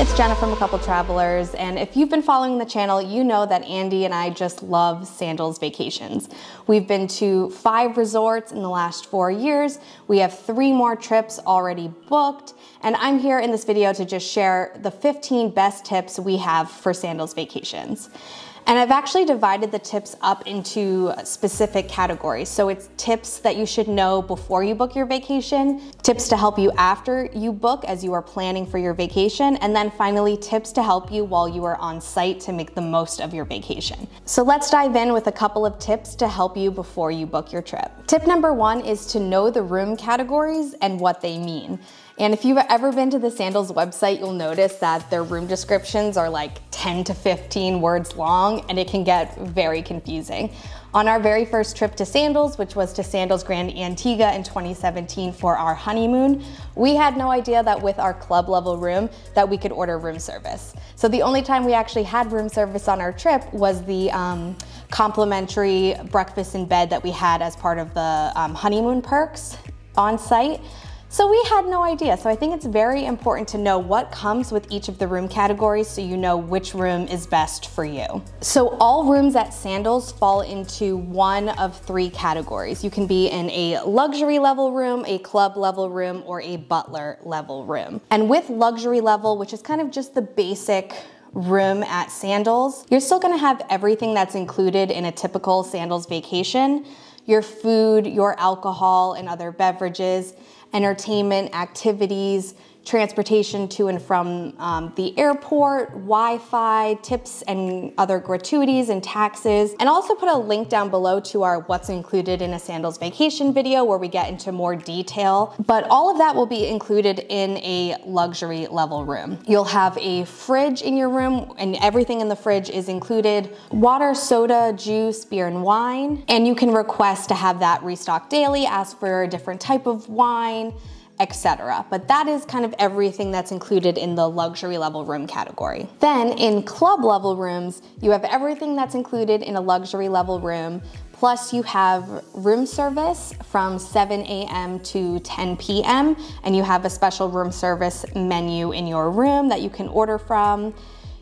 it's Jenna from A Couple Travelers, and if you've been following the channel, you know that Andy and I just love Sandals vacations. We've been to five resorts in the last four years. We have three more trips already booked, and I'm here in this video to just share the 15 best tips we have for Sandals vacations. And I've actually divided the tips up into specific categories. So it's tips that you should know before you book your vacation, tips to help you after you book as you are planning for your vacation, and then finally tips to help you while you are on site to make the most of your vacation. So let's dive in with a couple of tips to help you before you book your trip. Tip number one is to know the room categories and what they mean. And if you've ever been to the Sandals website, you'll notice that their room descriptions are like 10 to 15 words long and it can get very confusing. On our very first trip to Sandals, which was to Sandals Grand Antigua in 2017 for our honeymoon, we had no idea that with our club level room that we could order room service. So the only time we actually had room service on our trip was the um, complimentary breakfast in bed that we had as part of the um, honeymoon perks on site. So we had no idea. So I think it's very important to know what comes with each of the room categories so you know which room is best for you. So all rooms at Sandals fall into one of three categories. You can be in a luxury level room, a club level room, or a butler level room. And with luxury level, which is kind of just the basic room at Sandals, you're still gonna have everything that's included in a typical Sandals vacation, your food, your alcohol, and other beverages entertainment, activities, transportation to and from um, the airport, Wi-Fi, tips and other gratuities and taxes, and also put a link down below to our what's included in a sandals vacation video where we get into more detail. But all of that will be included in a luxury level room. You'll have a fridge in your room and everything in the fridge is included. Water, soda, juice, beer and wine. And you can request to have that restocked daily, ask for a different type of wine, etc. But that is kind of everything that's included in the luxury level room category. Then in club level rooms, you have everything that's included in a luxury level room, Plus you have room service from 7 a.m. to 10 p.m. and you have a special room service menu in your room that you can order from.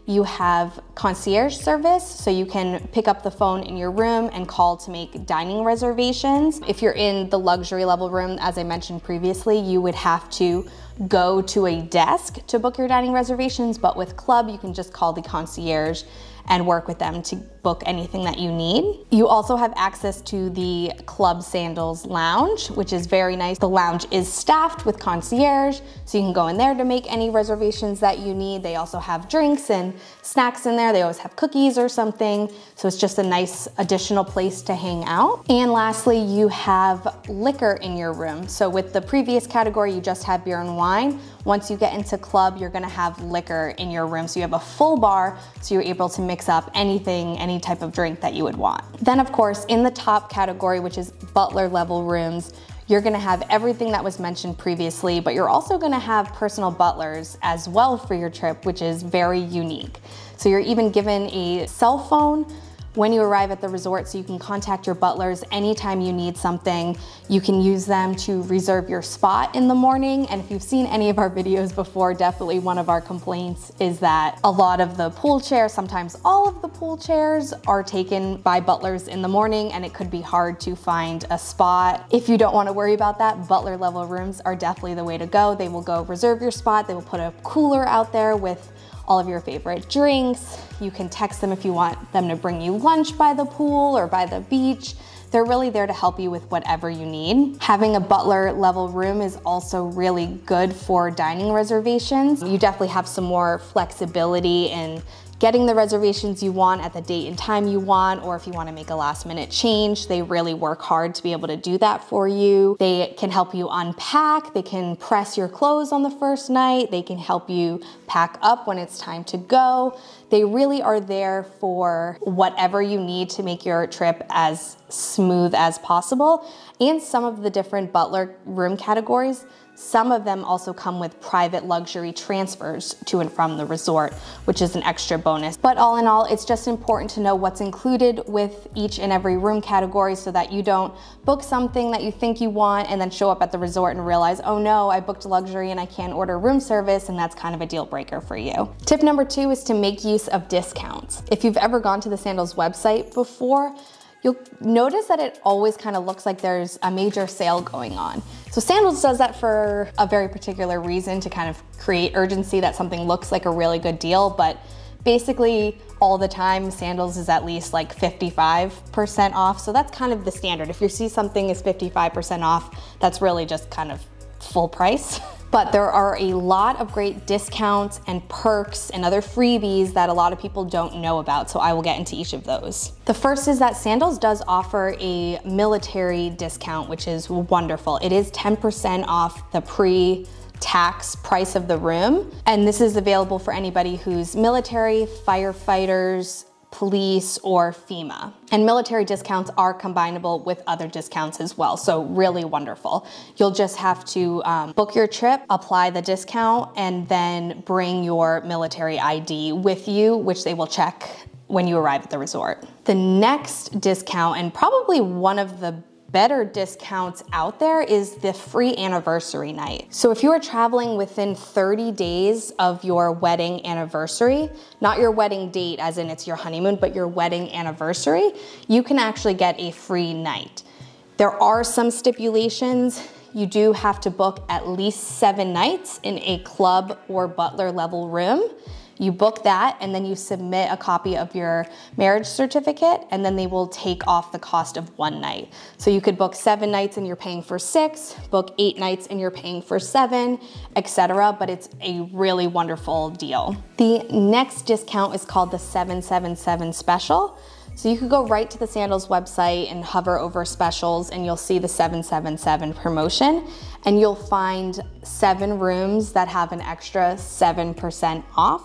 You have concierge service, so you can pick up the phone in your room and call to make dining reservations. If you're in the luxury level room, as I mentioned previously, you would have to go to a desk to book your dining reservations, but with Club, you can just call the concierge and work with them to book anything that you need. You also have access to the Club Sandals Lounge, which is very nice. The lounge is staffed with concierge, so you can go in there to make any reservations that you need. They also have drinks and snacks in there. They always have cookies or something, so it's just a nice additional place to hang out. And lastly, you have liquor in your room. So with the previous category, you just had beer and wine. Once you get into club, you're gonna have liquor in your room. So you have a full bar, so you're able to mix up anything, any type of drink that you would want. Then of course, in the top category, which is butler level rooms, you're gonna have everything that was mentioned previously, but you're also gonna have personal butlers as well for your trip, which is very unique. So you're even given a cell phone when you arrive at the resort so you can contact your butlers anytime you need something. You can use them to reserve your spot in the morning. And if you've seen any of our videos before, definitely one of our complaints is that a lot of the pool chairs, sometimes all of the pool chairs are taken by butlers in the morning and it could be hard to find a spot. If you don't wanna worry about that, butler level rooms are definitely the way to go. They will go reserve your spot. They will put a cooler out there with all of your favorite drinks. You can text them if you want them to bring you lunch by the pool or by the beach. They're really there to help you with whatever you need. Having a butler level room is also really good for dining reservations. You definitely have some more flexibility in getting the reservations you want at the date and time you want, or if you wanna make a last minute change, they really work hard to be able to do that for you. They can help you unpack, they can press your clothes on the first night, they can help you pack up when it's time to go. They really are there for whatever you need to make your trip as smooth as possible. And some of the different butler room categories Some of them also come with private luxury transfers to and from the resort, which is an extra bonus. But all in all, it's just important to know what's included with each and every room category so that you don't book something that you think you want and then show up at the resort and realize, oh no, I booked luxury and I can't order room service and that's kind of a deal breaker for you. Tip number two is to make use of discounts. If you've ever gone to the Sandals website before, you'll notice that it always kind of looks like there's a major sale going on. So Sandals does that for a very particular reason to kind of create urgency that something looks like a really good deal, but basically all the time sandals is at least like 55% off. So that's kind of the standard. If you see something is 55% off that's really just kind of full price But there are a lot of great discounts and perks and other freebies that a lot of people don't know about, so I will get into each of those. The first is that Sandals does offer a military discount, which is wonderful. It is 10% off the pre tax price of the room. And this is available for anybody who's military, firefighters, police, or FEMA. And military discounts are combinable with other discounts as well, so really wonderful. You'll just have to um, book your trip, apply the discount, and then bring your military ID with you, which they will check when you arrive at the resort. The next discount, and probably one of the better discounts out there is the free anniversary night. So if you are traveling within 30 days of your wedding anniversary, not your wedding date as in it's your honeymoon, but your wedding anniversary, you can actually get a free night. There are some stipulations. You do have to book at least seven nights in a club or butler level room. You book that and then you submit a copy of your marriage certificate and then they will take off the cost of one night. So you could book seven nights and you're paying for six, book eight nights and you're paying for seven, etc. But it's a really wonderful deal. The next discount is called the 777 special. So you could go right to the Sandals website and hover over specials and you'll see the 777 promotion and you'll find seven rooms that have an extra 7% off.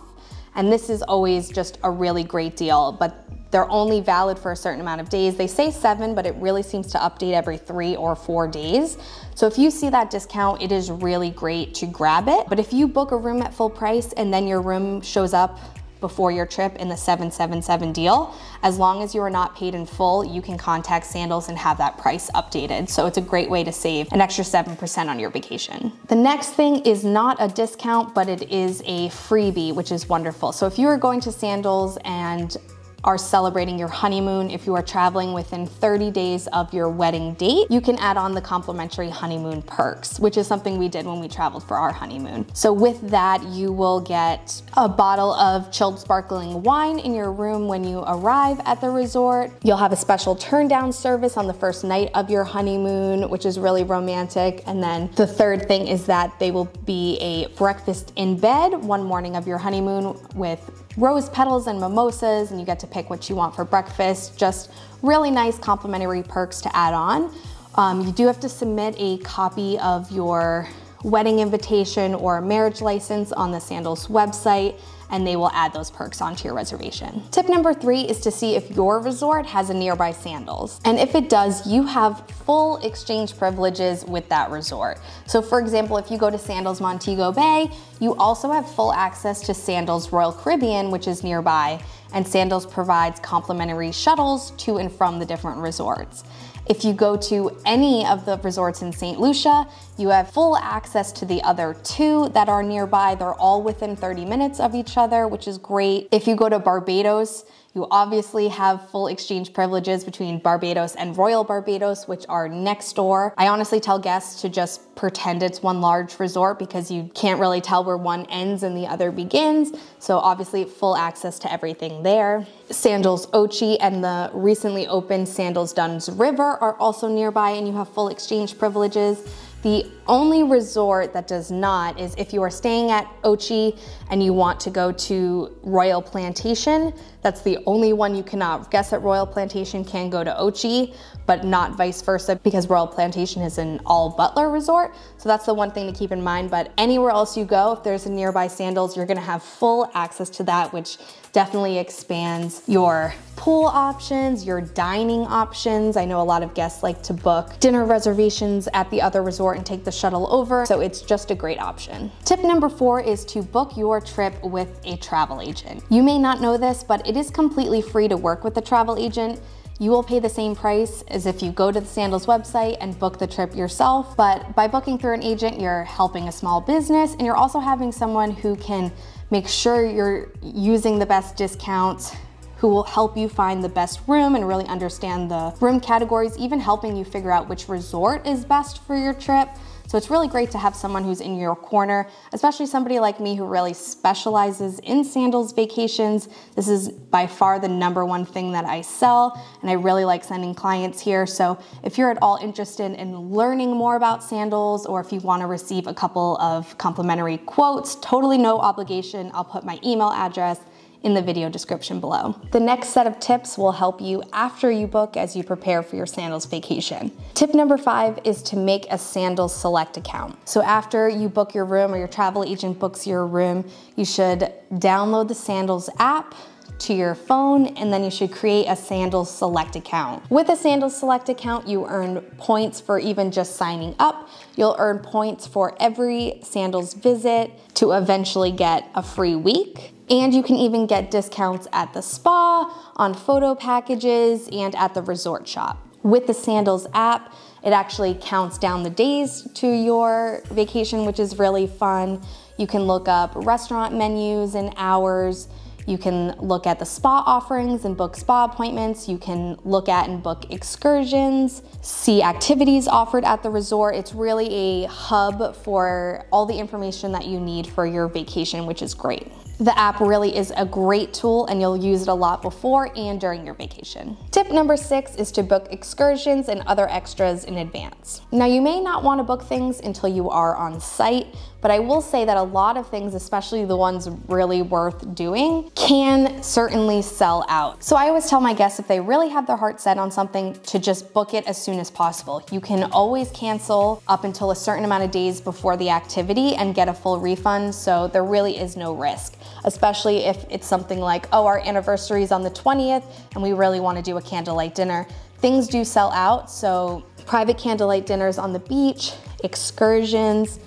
And this is always just a really great deal, but they're only valid for a certain amount of days. They say seven, but it really seems to update every three or four days. So if you see that discount, it is really great to grab it. But if you book a room at full price and then your room shows up before your trip in the 777 deal. As long as you are not paid in full, you can contact Sandals and have that price updated. So it's a great way to save an extra 7% on your vacation. The next thing is not a discount, but it is a freebie, which is wonderful. So if you are going to Sandals and are celebrating your honeymoon, if you are traveling within 30 days of your wedding date, you can add on the complimentary honeymoon perks, which is something we did when we traveled for our honeymoon. So with that, you will get a bottle of chilled sparkling wine in your room when you arrive at the resort. You'll have a special turn down service on the first night of your honeymoon, which is really romantic. And then the third thing is that they will be a breakfast in bed one morning of your honeymoon with rose petals and mimosas and you get to pick what you want for breakfast. Just really nice complimentary perks to add on. Um, you do have to submit a copy of your wedding invitation or marriage license on the Sandals website and they will add those perks onto your reservation. Tip number three is to see if your resort has a nearby Sandals. And if it does, you have full exchange privileges with that resort. So for example, if you go to Sandals Montego Bay, you also have full access to Sandals Royal Caribbean, which is nearby, and Sandals provides complimentary shuttles to and from the different resorts. If you go to any of the resorts in St. Lucia, you have full access to the other two that are nearby. They're all within 30 minutes of each other, which is great. If you go to Barbados, you obviously have full exchange privileges between Barbados and Royal Barbados, which are next door. I honestly tell guests to just pretend it's one large resort because you can't really tell where one ends and the other begins. So obviously full access to everything there. Sandals Ochi and the recently opened Sandals Dunn's River are also nearby and you have full exchange privileges. The only resort that does not is if you are staying at Ochi and you want to go to Royal Plantation, that's the only one you cannot. guess at Royal Plantation can go to Ochi, but not vice versa because Royal Plantation is an all Butler resort. So that's the one thing to keep in mind. But anywhere else you go, if there's a nearby Sandals, you're gonna have full access to that, which definitely expands your pool options, your dining options. I know a lot of guests like to book dinner reservations at the other resort and take the shuttle over, so it's just a great option. Tip number four is to book your trip with a travel agent. You may not know this, but it is completely free to work with a travel agent. You will pay the same price as if you go to the Sandals website and book the trip yourself. But by booking through an agent, you're helping a small business and you're also having someone who can make sure you're using the best discounts, who will help you find the best room and really understand the room categories, even helping you figure out which resort is best for your trip. So it's really great to have someone who's in your corner, especially somebody like me who really specializes in sandals vacations. This is by far the number one thing that I sell, and I really like sending clients here. So if you're at all interested in learning more about sandals, or if you wanna receive a couple of complimentary quotes, totally no obligation, I'll put my email address in the video description below. The next set of tips will help you after you book as you prepare for your sandals vacation. Tip number five is to make a sandals select account. So after you book your room or your travel agent books your room, you should download the sandals app, to your phone and then you should create a Sandals Select account. With a Sandals Select account, you earn points for even just signing up. You'll earn points for every Sandals visit to eventually get a free week. And you can even get discounts at the spa, on photo packages, and at the resort shop. With the Sandals app, it actually counts down the days to your vacation, which is really fun. You can look up restaurant menus and hours. You can look at the spa offerings and book spa appointments. You can look at and book excursions, see activities offered at the resort. It's really a hub for all the information that you need for your vacation, which is great. The app really is a great tool and you'll use it a lot before and during your vacation. Tip number six is to book excursions and other extras in advance. Now you may not want to book things until you are on site, but I will say that a lot of things, especially the ones really worth doing, can certainly sell out. So I always tell my guests if they really have their heart set on something to just book it as soon as possible. You can always cancel up until a certain amount of days before the activity and get a full refund, so there really is no risk especially if it's something like, oh, our anniversary is on the 20th and we really wanna do a candlelight dinner. Things do sell out, so private candlelight dinners on the beach, excursions,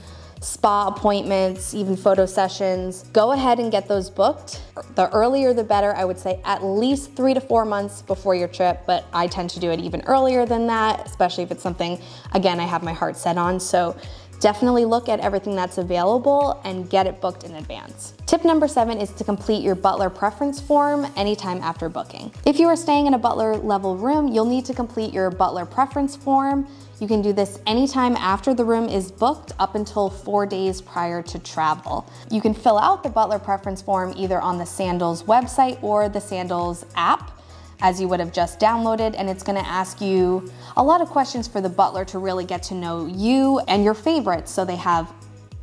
spa appointments, even photo sessions. Go ahead and get those booked. The earlier the better, I would say at least three to four months before your trip, but I tend to do it even earlier than that, especially if it's something, again, I have my heart set on. So Definitely look at everything that's available and get it booked in advance. Tip number seven is to complete your butler preference form anytime after booking. If you are staying in a butler level room, you'll need to complete your butler preference form. You can do this anytime after the room is booked up until four days prior to travel. You can fill out the butler preference form either on the Sandals website or the Sandals app as you would have just downloaded and it's gonna ask you a lot of questions for the butler to really get to know you and your favorites. So they have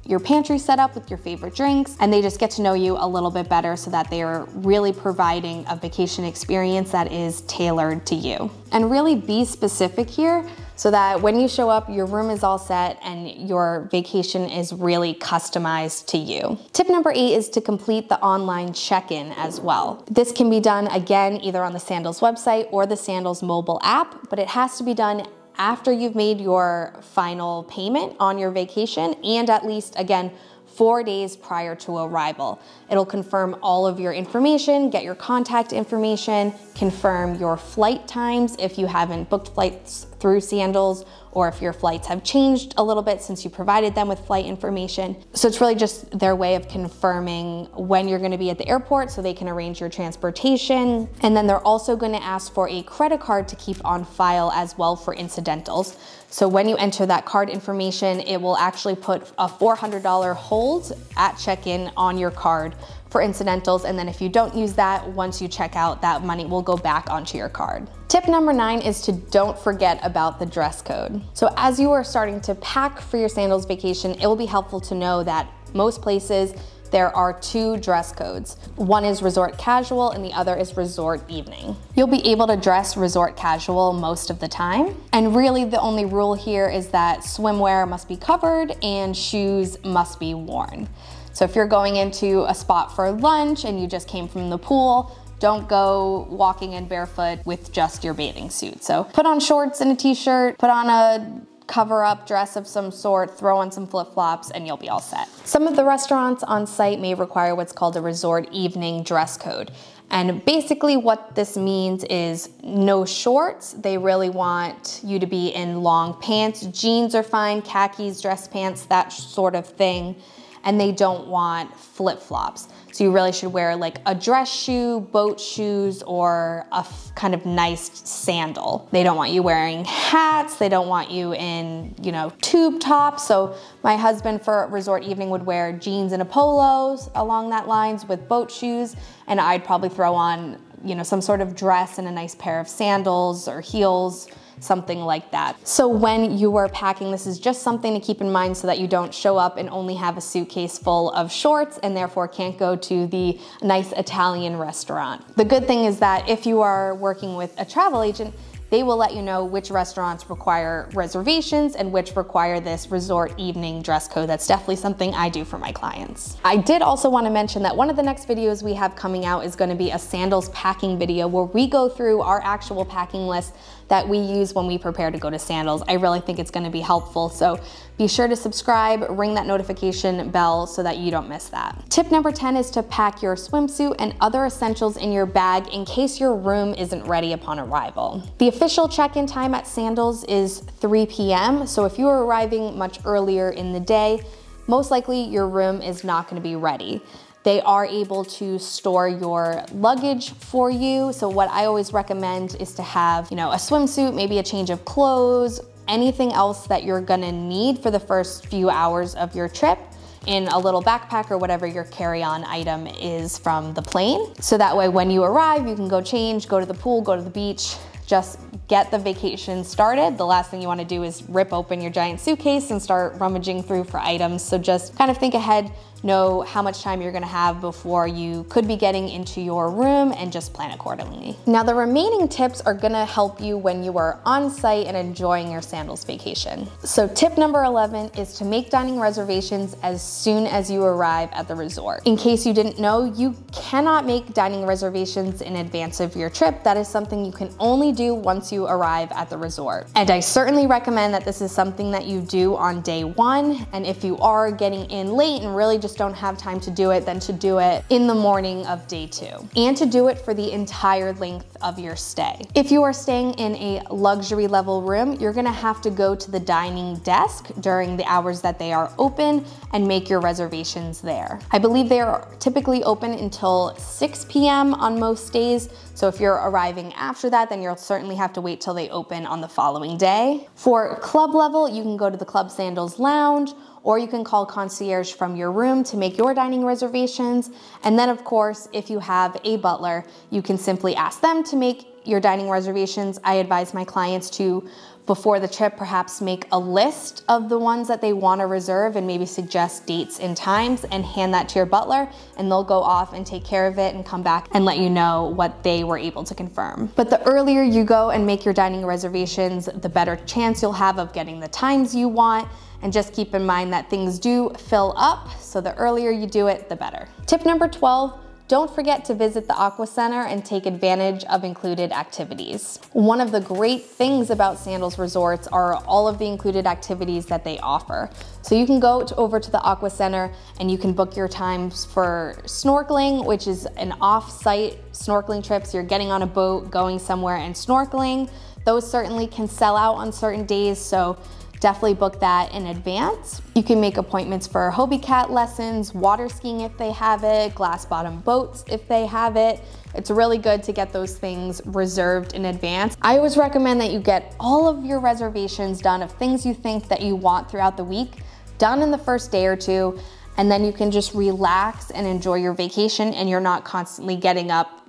your pantry set up with your favorite drinks and they just get to know you a little bit better so that they are really providing a vacation experience that is tailored to you. And really be specific here so that when you show up, your room is all set and your vacation is really customized to you. Tip number eight is to complete the online check-in as well. This can be done again, either on the Sandals website or the Sandals mobile app, but it has to be done after you've made your final payment on your vacation and at least, again, four days prior to arrival. It'll confirm all of your information, get your contact information, confirm your flight times if you haven't booked flights through Sandals or if your flights have changed a little bit since you provided them with flight information. So it's really just their way of confirming when you're gonna be at the airport so they can arrange your transportation. And then they're also gonna ask for a credit card to keep on file as well for incidentals. So when you enter that card information, it will actually put a $400 hold at check-in on your card for incidentals. And then if you don't use that, once you check out, that money will go back onto your card. Tip number nine is to don't forget about the dress code. So as you are starting to pack for your sandals vacation, it will be helpful to know that most places there are two dress codes. One is resort casual and the other is resort evening. You'll be able to dress resort casual most of the time. And really the only rule here is that swimwear must be covered and shoes must be worn. So if you're going into a spot for lunch and you just came from the pool, don't go walking in barefoot with just your bathing suit. So put on shorts and a t-shirt, put on a cover up dress of some sort, throw on some flip flops, and you'll be all set. Some of the restaurants on site may require what's called a resort evening dress code. And basically, what this means is no shorts. They really want you to be in long pants. Jeans are fine, khakis, dress pants, that sort of thing and they don't want flip flops. So you really should wear like a dress shoe, boat shoes, or a kind of nice sandal. They don't want you wearing hats. They don't want you in, you know, tube tops. So my husband for resort evening would wear jeans and a polos along that lines with boat shoes. And I'd probably throw on, you know, some sort of dress and a nice pair of sandals or heels something like that. So when you are packing, this is just something to keep in mind so that you don't show up and only have a suitcase full of shorts and therefore can't go to the nice Italian restaurant. The good thing is that if you are working with a travel agent, they will let you know which restaurants require reservations and which require this resort evening dress code. That's definitely something I do for my clients. I did also want to mention that one of the next videos we have coming out is going to be a sandals packing video where we go through our actual packing list that we use when we prepare to go to sandals. I really think it's gonna be helpful. So be sure to subscribe, ring that notification bell so that you don't miss that. Tip number 10 is to pack your swimsuit and other essentials in your bag in case your room isn't ready upon arrival. The official check-in time at Sandals is 3 p.m. So if you are arriving much earlier in the day, most likely your room is not gonna be ready. They are able to store your luggage for you. So what I always recommend is to have, you know, a swimsuit, maybe a change of clothes, anything else that you're gonna need for the first few hours of your trip in a little backpack or whatever your carry-on item is from the plane. So that way when you arrive, you can go change, go to the pool, go to the beach, just get the vacation started. The last thing you wanna do is rip open your giant suitcase and start rummaging through for items. So just kind of think ahead, know how much time you're gonna have before you could be getting into your room and just plan accordingly. Now the remaining tips are gonna help you when you are on site and enjoying your sandals vacation. So tip number 11 is to make dining reservations as soon as you arrive at the resort. In case you didn't know, you cannot make dining reservations in advance of your trip. That is something you can only do once you arrive at the resort. And I certainly recommend that this is something that you do on day one. And if you are getting in late and really just just don't have time to do it than to do it in the morning of day two and to do it for the entire length of your stay. If you are staying in a luxury level room, you're gonna have to go to the dining desk during the hours that they are open and make your reservations there. I believe they are typically open until 6 p.m. on most days, so if you're arriving after that, then you'll certainly have to wait till they open on the following day. For club level, you can go to the Club Sandals Lounge or you can call concierge from your room to make your dining reservations. And then of course, if you have a butler, you can simply ask them to make your dining reservations. I advise my clients to before the trip, perhaps make a list of the ones that they want to reserve and maybe suggest dates and times and hand that to your butler and they'll go off and take care of it and come back and let you know what they were able to confirm. But the earlier you go and make your dining reservations, the better chance you'll have of getting the times you want and just keep in mind that things do fill up, so the earlier you do it, the better. Tip number 12, don't forget to visit the Aqua Center and take advantage of included activities. One of the great things about Sandals Resorts are all of the included activities that they offer. So you can go to, over to the Aqua Center and you can book your times for snorkeling, which is an off-site snorkeling trip. So you're getting on a boat, going somewhere and snorkeling. Those certainly can sell out on certain days. So definitely book that in advance. You can make appointments for Hobie Cat lessons, water skiing if they have it, glass bottom boats if they have it. It's really good to get those things reserved in advance. I always recommend that you get all of your reservations done of things you think that you want throughout the week done in the first day or two and then you can just relax and enjoy your vacation and you're not constantly getting up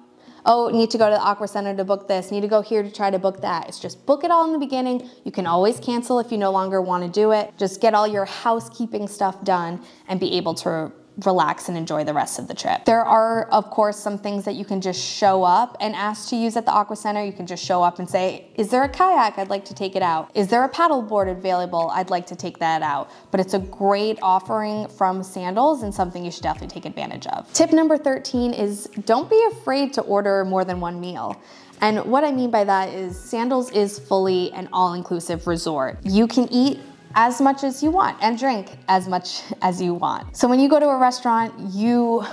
oh, need to go to the Aqua Center to book this, need to go here to try to book that. It's just book it all in the beginning. You can always cancel if you no longer want to do it. Just get all your housekeeping stuff done and be able to relax and enjoy the rest of the trip. There are, of course, some things that you can just show up and ask to use at the Aqua Center. You can just show up and say, is there a kayak? I'd like to take it out. Is there a paddleboard available? I'd like to take that out. But it's a great offering from Sandals and something you should definitely take advantage of. Tip number 13 is don't be afraid to order more than one meal. And what I mean by that is Sandals is fully an all-inclusive resort. You can eat as much as you want and drink as much as you want. So when you go to a restaurant, you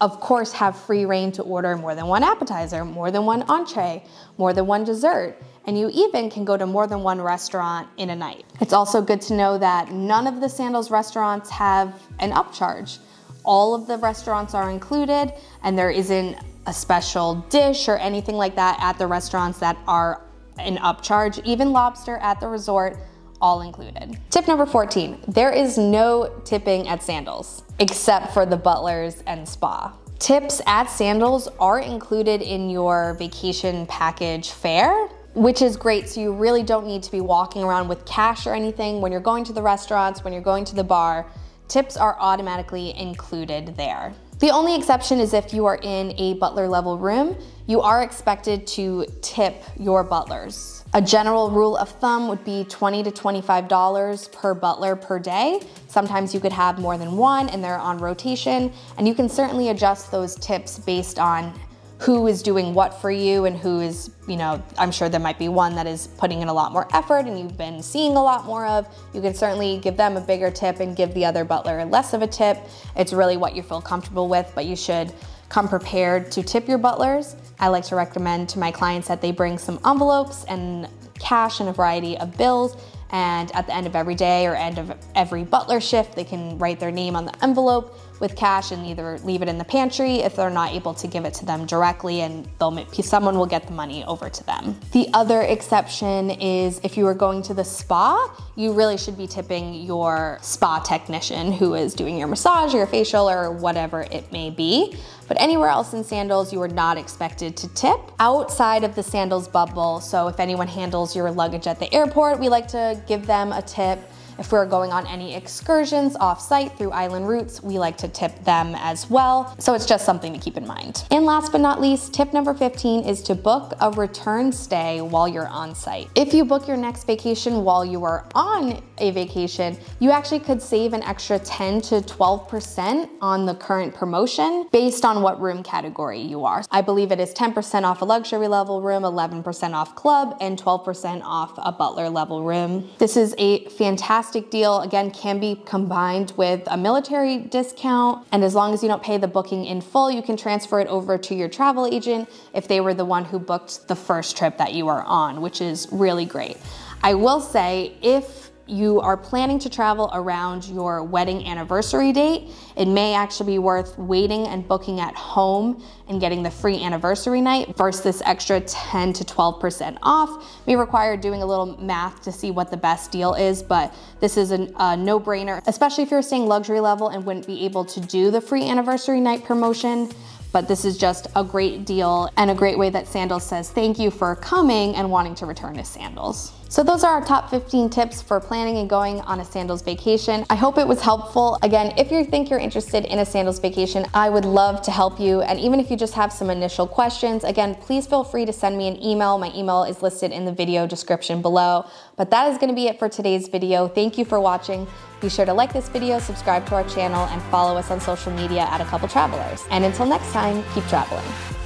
of course have free reign to order more than one appetizer, more than one entree, more than one dessert, and you even can go to more than one restaurant in a night. It's also good to know that none of the Sandals restaurants have an upcharge. All of the restaurants are included and there isn't a special dish or anything like that at the restaurants that are an upcharge. Even lobster at the resort all included. Tip number 14, there is no tipping at Sandals, except for the butlers and spa. Tips at Sandals are included in your vacation package fare, which is great. So you really don't need to be walking around with cash or anything when you're going to the restaurants, when you're going to the bar. Tips are automatically included there. The only exception is if you are in a butler level room, you are expected to tip your butlers. A general rule of thumb would be 20 to $25 per butler per day. Sometimes you could have more than one and they're on rotation, and you can certainly adjust those tips based on who is doing what for you and who is, you know, I'm sure there might be one that is putting in a lot more effort and you've been seeing a lot more of. You can certainly give them a bigger tip and give the other butler less of a tip. It's really what you feel comfortable with, but you should come prepared to tip your butlers. I like to recommend to my clients that they bring some envelopes and cash and a variety of bills and at the end of every day or end of every butler shift, they can write their name on the envelope with cash and either leave it in the pantry if they're not able to give it to them directly and they'll someone will get the money over to them. The other exception is if you are going to the spa, you really should be tipping your spa technician who is doing your massage your facial or whatever it may be. But anywhere else in sandals, you are not expected to tip. Outside of the sandals bubble, so if anyone handles your luggage at the airport, we like to give them a tip. If we're going on any excursions off-site through island routes, we like to tip them as well. So it's just something to keep in mind. And last but not least, tip number 15 is to book a return stay while you're on site. If you book your next vacation while you are on a vacation, you actually could save an extra 10 to 12% on the current promotion based on what room category you are. I believe it is 10% off a luxury level room, 11% off club, and 12% off a butler level room. This is a fantastic deal. Again, can be combined with a military discount. And as long as you don't pay the booking in full, you can transfer it over to your travel agent if they were the one who booked the first trip that you are on, which is really great. I will say if you are planning to travel around your wedding anniversary date, it may actually be worth waiting and booking at home and getting the free anniversary night versus this extra 10 to 12% off. May require doing a little math to see what the best deal is, but this is a, a no-brainer, especially if you're staying luxury level and wouldn't be able to do the free anniversary night promotion but this is just a great deal and a great way that Sandals says thank you for coming and wanting to return to Sandals. So those are our top 15 tips for planning and going on a sandals vacation. I hope it was helpful. Again, if you think you're interested in a sandals vacation, I would love to help you. And even if you just have some initial questions, again, please feel free to send me an email. My email is listed in the video description below. But that is gonna be it for today's video. Thank you for watching. Be sure to like this video, subscribe to our channel, and follow us on social media at A Couple Travelers. And until next time, keep traveling.